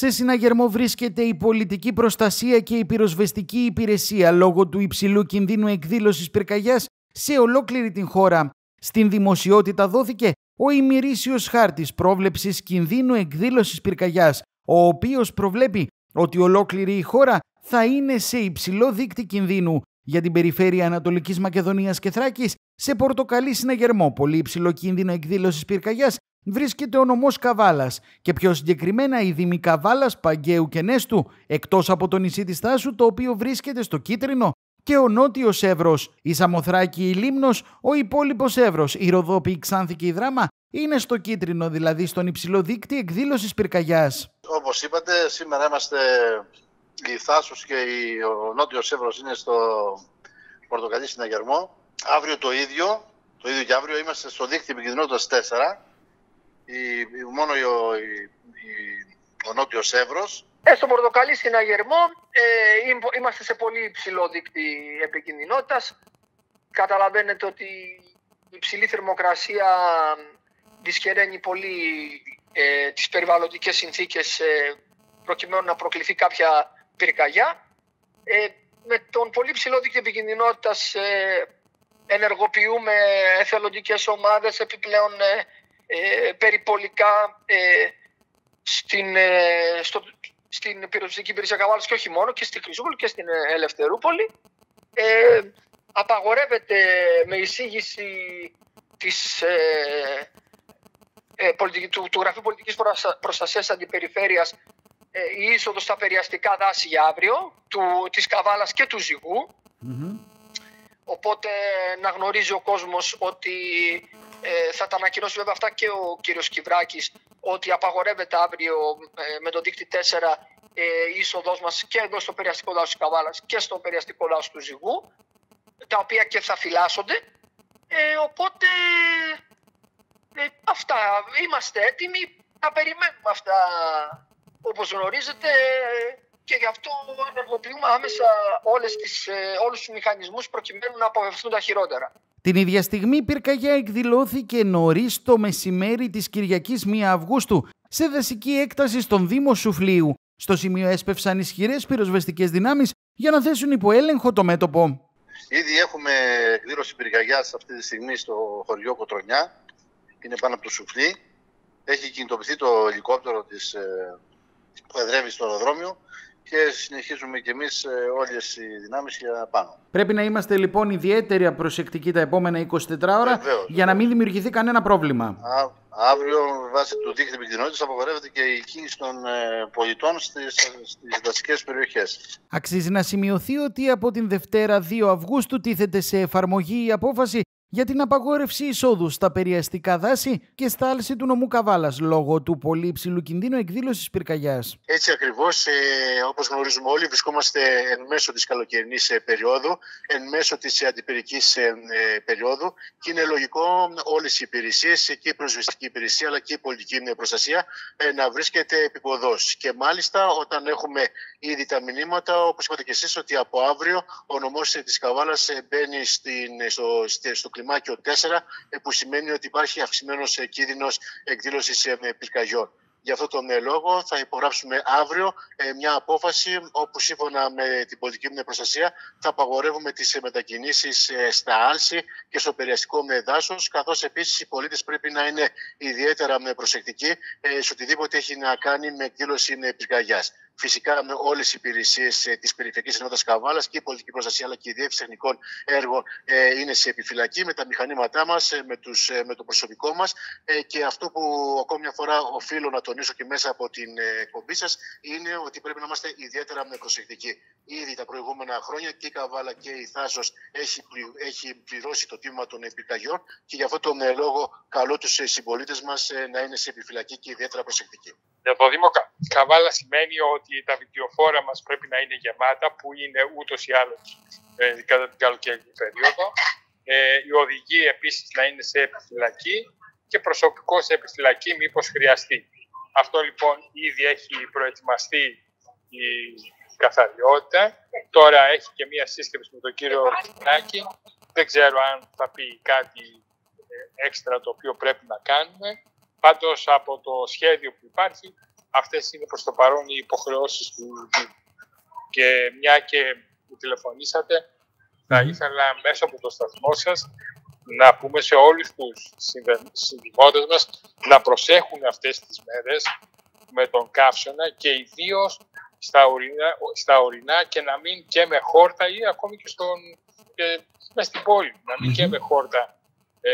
Σε συναγερμό βρίσκεται η πολιτική προστασία και η πυροσβεστική υπηρεσία λόγω του υψηλού κινδύνου εκδήλωσης πυρκαγιάς σε ολόκληρη την χώρα. Στην δημοσιότητα δόθηκε ο ημερήσιος χάρτης πρόβλεψης κινδύνου εκδήλωσης πυρκαγιάς, ο οποίος προβλέπει ότι ολόκληρη η χώρα θα είναι σε υψηλό δίκτυ κινδύνου για την περιφέρεια Ανατολικής Μακεδονίας και Θράκης σε πορτοκαλί συναγερμό πολύ υψηλό κίνδυνο εκδήλωσης πυρκαγιάς βρίσκεται ο νομός Καβάλας και πιο συγκεκριμένα η Δήμη Καβάλας, Παγκαίου και Νέστου εκτός από το νησί της Θάσου το οποίο βρίσκεται στο Κίτρινο και ο Νότιος Εύρος, η Σαμοθράκη, η Λίμνος, ο υπόλοιπος Εύρος, η Ροδόπη, η Ξάνθη και η Δράμα είναι στο Κίτρινο, δηλαδή στον υψηλό δίκτυ εκδήλωσης πυρκαγιάς. Όπως είπατε, σήμερα είμαστε η Θάσος και ο Νότιος Εύρος είναι στο Πορτοκαλί συναγερμό. Αύριο το ίδιο, το ίδιο και αύριο είμαστε στο δίκτυο επικοινωνίας 4 η, μόνο η, η, ο Νότιος Εύρος. Ε, στο Πορτοκαλί συναγερμό ε, είμαστε σε πολύ υψηλό δίκτυ επικινδυνότητας. Καταλαβαίνετε ότι η υψηλή θερμοκρασία δυσκεραίνει πολύ ε, τις περιβαλλοντικές συνθήκες ε, προκειμένου να προκληθεί κάποια πυρκαγιά. Ε, με τον πολύ ψηλό δίκτυο επικινδυνότητας ε, ενεργοποιούμε εθελοντικές ομάδες επιπλέον ε, ε, περιπολικά ε, στην, ε, στο, στην πυροσβεστική υπηρεσία Καβάλας και όχι μόνο και στη Χρυσούπολη και στην ε, Ελευθερούπολη. Ε, απαγορεύεται με εισήγηση της, ε, ε, πολιτική, του, του Γραφείου Πολιτικής Προστασίας Αντιπεριφέρειας ε, η είσοδος στα περιαστικά δάση για αύριο του, της Καβάλας και του ζυγου Οπότε να γνωρίζει ο κόσμος ότι ε, θα τα ανακοινώσει βέβαια αυτά και ο κύριος Κυβράκης ότι απαγορεύεται αύριο ε, με το δίκτυ 4 ε, η είσοδός μας και εδώ στο περιαστικό δάσο της Καβάλας και στο περιαστικό δάσο του Ζυγού τα οποία και θα φυλάσσονται. Ε, οπότε ε, αυτά. Είμαστε έτοιμοι να περιμένουμε αυτά όπως γνωρίζετε και γι' αυτό ενεργοποιούμε άμεσα όλες τις, ε, όλους τους μηχανισμούς προκειμένου να αποφευθούν τα χειρότερα. Την ίδια στιγμή η πυρκαγιά εκδηλώθηκε νωρίς το μεσημέρι της Κυριακής 1 Αυγούστου σε δασική έκταση στον Δήμο Σουφλίου. Στο σημείο έσπευσαν ισχυρές πυροσβεστικές δυνάμεις για να θέσουν υπό έλεγχο το μέτωπο. Ήδη έχουμε εκδήλωση πυρκαγιάς αυτή τη στιγμή στο χωριό Κοτρονιά. Είναι πάνω από το Σουφλί. Έχει κινητοποιηθεί το ελικόπτερο της, ε, που εδρεύει στο αεροδρόμιο και συνεχίζουμε κι εμείς ε, όλες οι δυνάμεις για πάνω. Πρέπει να είμαστε λοιπόν ιδιαίτερα προσεκτικοί τα επόμενα 24 ώρα για να μην δημιουργηθεί κανένα πρόβλημα. Α, αύριο βάσει του δίκτυου επικοινωνίας απαγορεύεται και η κίνηση των ε, πολιτών στις, στις δασικές περιοχές. Αξίζει να σημειωθεί ότι από την Δευτέρα 2 Αυγούστου τίθεται σε εφαρμογή η απόφαση για την απαγόρευση εισόδου στα περιαστικά δάση και στα άλση του νομού Καβάλας λόγω του πολύ υψηλού κινδύνου εκδήλωσης πυρκαγιάς. Έτσι ακριβώς, ε, όπως γνωρίζουμε όλοι, βρισκόμαστε εν μέσω της καλοκαιρινής ε, περίοδου, εν μέσω της αντιπυρικής ε, ε, περίοδου και είναι λογικό όλες οι υπηρεσίες και η προσβεστική υπηρεσία αλλά και η πολιτική προστασία ε, να βρίσκεται επιποδό. Και μάλιστα όταν έχουμε ήδη τα μηνύματα, όπως είπατε και εσείς, ότι από αύριο ο νομός της Καβάλας μπαίνει στην, στο, στο κλιμάκιο 4, ε, που σημαίνει ότι υπάρχει αυξημένος ε, κίνδυνος εκδήλωσης ε, πυρκαγιών. Γι' αυτό τον λόγο θα υπογράψουμε αύριο μια απόφαση όπου σύμφωνα με την πολιτική μου προστασία θα απαγορεύουμε τις μετακινήσεις στα άλση και στο περιαστικό με δάσος καθώς επίσης οι πολίτες πρέπει να είναι ιδιαίτερα προσεκτικοί σε οτιδήποτε έχει να κάνει με εκδήλωση πυρκαγιάς. Φυσικά με όλες οι υπηρεσίες ε, της Περιφερειακής Ενότητας Καβάλας και η πολιτική προστασία αλλά και η διεύθυνση τεχνικών έργων ε, είναι σε επιφυλακή με τα μηχανήματά μας, ε, με, με το προσωπικό μας. Και αυτό που ακόμη μια φορά οφείλω να τονίσω και μέσα από την εκπομπή σας είναι ότι πρέπει να είμαστε ιδιαίτερα προσεκτικοί. Ήδη τα προηγούμενα χρόνια και η Καβάλα και η Θάσος έχει, έχει πληρώσει το τίμημα των πυρκαγιών και γι' αυτό τον λόγο καλώ τους συμπολίτες μας να είναι σε επιφυλακή και ιδιαίτερα προσεκτικοί. Για το Δήμο Καβάλα σημαίνει ότι τα βιντεοφόρα μας πρέπει να είναι γεμάτα, που είναι ούτως ή άλλως ε, κατά την καλοκαιρινή περίοδο. Ε, οι οδηγοί επίσης να είναι σε επιφυλακή και προσωπικό σε επιφυλακή μήπως χρειαστεί. Αυτό λοιπόν ήδη έχει προετοιμαστεί η καθαριότητα. Τώρα έχει και μία σύσκεψη με τον κύριο Ρινάκη. Δεν ξέρω αν θα πει κάτι ε, έξτρα το οποίο πρέπει να κάνουμε. Πάντως από το σχέδιο που υπάρχει Αυτές είναι προς το παρόν οι υποχρεώσεις του Δήμου. Και μια και μου τηλεφωνήσατε, θα ήθελα μέσα από το σταθμό σας να πούμε σε όλους τους συνδημότες μας να προσέχουν αυτές τις μέρες με τον καύσωνα και ιδίως στα ορεινά, στα ορεινά και να μην και με χόρτα ή ακόμη και στον, και μες στην πόλη, να μην και με χόρτα. Ε,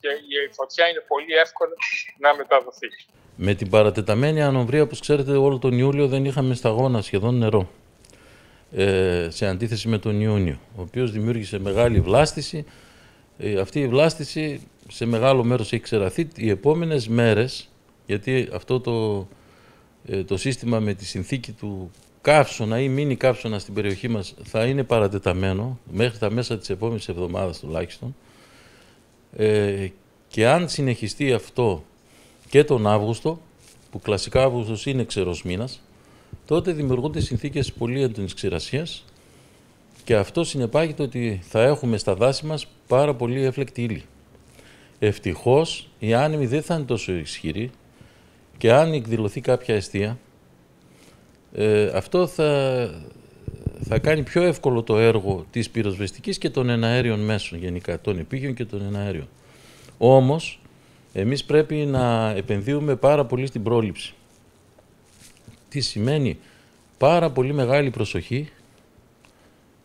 και η φωτιά είναι πολύ εύκολο να μεταδοθεί. Με την παρατεταμένη ανομβρία, όπως ξέρετε, όλο τον Ιούλιο δεν είχαμε σταγόνα σχεδόν νερό. Ε, σε αντίθεση με τον Ιούνιο, ο οποίος δημιούργησε μεγάλη βλάστηση. Ε, αυτή η βλάστηση σε μεγάλο μέρος έχει ξεραθεί. Οι επόμενες μέρες, γιατί αυτό το, ε, το σύστημα με τη συνθήκη του καύσωνα ή μήνυ καύσωνα στην περιοχή μας θα είναι παρατεταμένο μέχρι τα μέσα της επόμενης εβδομάδας τουλάχιστον ε, και αν συνεχιστεί αυτό και τον Αύγουστο, που κλασικά Αύγουστος είναι ξερός μήνας, τότε δημιουργούνται συνθήκες πολύ έντονης ξηρασίας και αυτό συνεπάγεται ότι θα έχουμε στα δάση μας πάρα πολύ έφλεκτη ύλη. Ευτυχώς η άνεμη δεν θα είναι τόσο ισχυρή και αν εκδηλωθεί κάποια αιστεία, ε, αυτό θα, θα κάνει πιο εύκολο το έργο της πυροσβεστικής και των εναέριων μέσων γενικά, των επίγειων και των εναέριων. Όμως, εμείς πρέπει να επενδύουμε πάρα πολύ στην πρόληψη. Τι σημαίνει πάρα πολύ μεγάλη προσοχή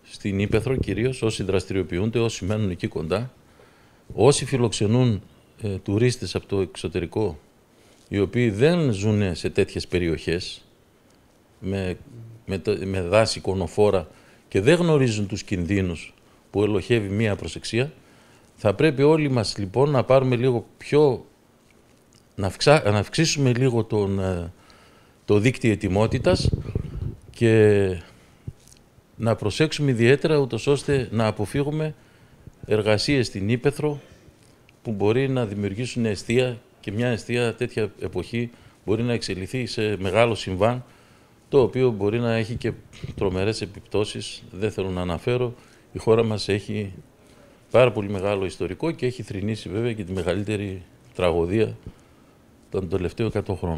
στην Ήπεθρο κυρίως, όσοι δραστηριοποιούνται, όσοι μένουν εκεί κοντά, όσοι φιλοξενούν ε, τουρίστες από το εξωτερικό, οι οποίοι δεν ζουν σε τέτοιες περιοχές, με, με, με δάση κονοφόρα και δεν γνωρίζουν τους κινδύνους που ελοχεύει μία προσεξία, θα πρέπει όλοι μας λοιπόν να πάρουμε λίγο πιο, να, να αυξήσουμε λίγο τον, ε, το δίκτυο ετοιμότητας και να προσέξουμε ιδιαίτερα ούτως ώστε να αποφύγουμε εργασίες στην Ήπεθρο που μπορεί να δημιουργήσουν αιστεία και μια αιστεία τέτοια εποχή μπορεί να εξελιχθεί σε μεγάλο συμβάν το οποίο μπορεί να έχει και τρομερές επιπτώσεις. Δεν θέλω να αναφέρω, η χώρα μας έχει πάρα πολύ μεγάλο ιστορικό και έχει θρηνήσει βέβαια και τη μεγαλύτερη τραγωδία των τελευταίων 100 χρόνων.